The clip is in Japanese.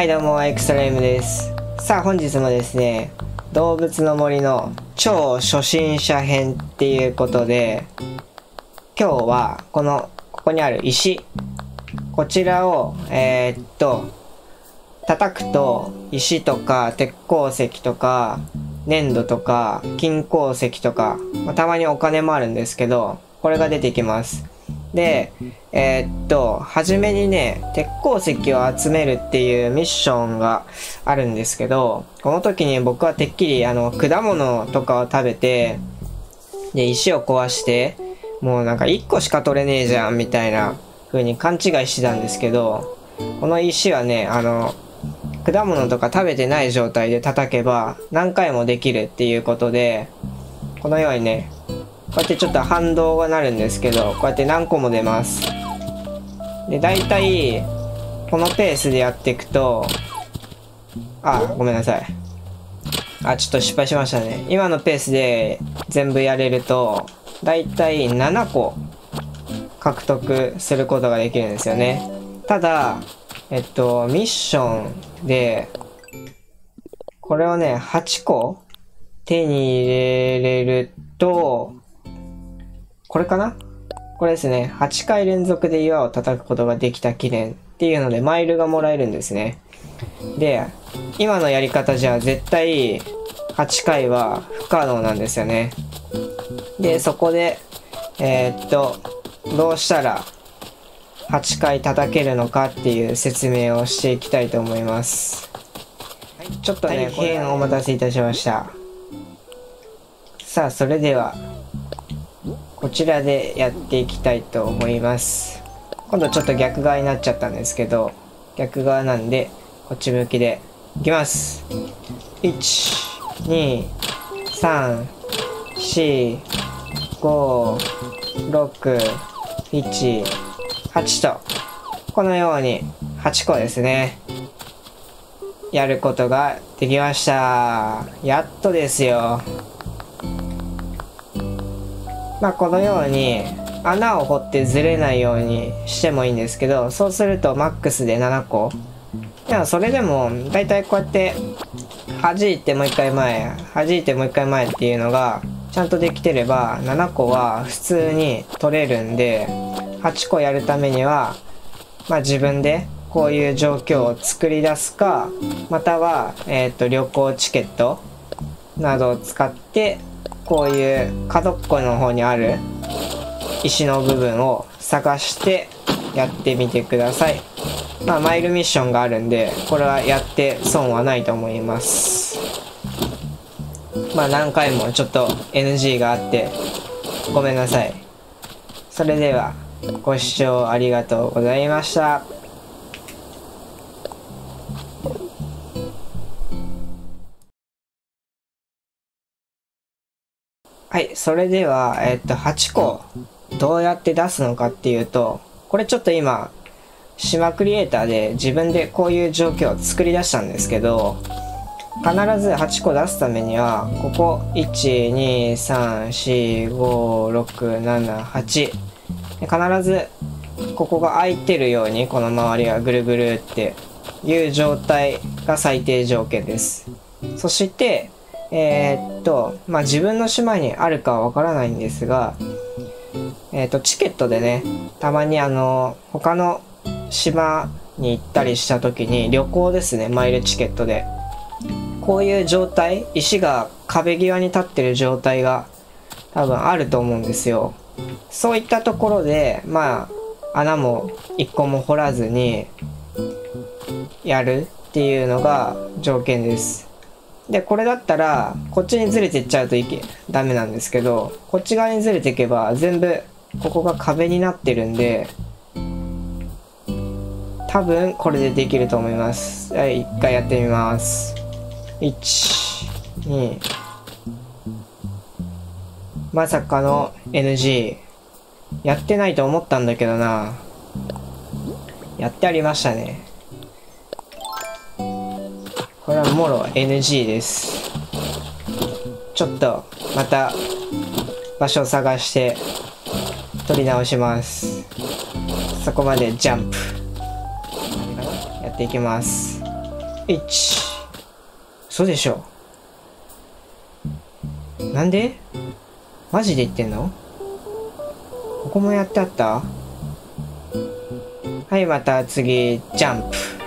はいどうも、エクストレームです。さあ本日もですね、動物の森の超初心者編っていうことで、今日はこの、ここにある石、こちらを、えーっと、叩くと石とか鉄鉱石とか粘土とか金鉱石とか、まあたまにお金もあるんですけど、これが出てきます。で、えーっと、はじめにね、鉄鉱石を集めるっていうミッションがあるんですけど、この時に僕はてっきりあの、果物とかを食べて、で、石を壊して、もうなんか1個しか取れねえじゃん、みたいな風に勘違いしてたんですけど、この石はね、あの、果物とか食べてない状態で叩けば何回もできるっていうことで、このようにね、こうやってちょっと反動がなるんですけど、こうやって何個も出ます。で、大体、このペースでやっていくと、あ、ごめんなさい。あ、ちょっと失敗しましたね。今のペースで全部やれると、大体7個獲得することができるんですよね。ただ、えっと、ミッションで、これをね、8個手に入れれると、これかな？これですね。8回連続で岩を叩くことができた記念っていうので、マイルがもらえるんですね。で、今のやり方じゃ絶対8回は不可能なんですよね。で、そこで、えーっと、どうしたら8回叩けるのかっていう説明をしていきたいと思います。ちょっとね、大変お待たせいたしました。さあ、それでは、こちらでやっていきたいと思います。今度ちょっと逆側になっちゃったんですけど、逆側なんで、こっち向きでいきます。1、2、3、4、5、6、1、8と、このように8個ですね。やることができました。やっとですよ。まあこのように穴を掘ってずれないようにしてもいいんですけど、そうするとマックスで7個。いや、それでもだいたいこうやって弾いてもう一回前、弾いてもう一回前っていうのがちゃんとできてれば7個は普通に取れるんで、8個やるためには、まあ自分でこういう状況を作り出すか、または、えっ、と、旅行チケットなどを使って、こういう角っこの方にある石の部分を探してやってみてください。まあ、マイルミッションがあるんで、これはやって損はないと思います。まあ、何回もちょっと NG があって、ごめんなさい。それでは、ご視聴ありがとうございました。はい、それでは、えっと、8個、どうやって出すのかっていうと、これちょっと今、島クリエイターで自分でこういう状況を作り出したんですけど、必ず8個出すためには、ここ、1、2、3、4、5、6、7、8。必ず、ここが空いてるように、この周りがぐるぐるっていう状態が最低条件です。そして、えーっと、まあ、自分の島にあるかはわからないんですが、えーっと、チケットでね、たまにあの、他の島に行ったりした時に旅行ですね、マイルチケットで。こういう状態、石が壁際に立ってる状態が多分あると思うんですよ。そういったところで、まあ、穴も一個も掘らずにやるっていうのが条件です。で、これだったら、こっちにずれてっちゃうといけ、ダメなんですけど、こっち側にずれていけば、全部、ここが壁になってるんで、多分、これでできると思います。はい、一回やってみます。1、2、まさかの NG。やってないと思ったんだけどな。やってありましたね。これはもろ NG です。ちょっと、また、場所を探して、撮り直します。そこまでジャンプ。やっていきます。1嘘でしょなんで？マジで言ってんの？ここもやってあった？はいまた次ジャンプ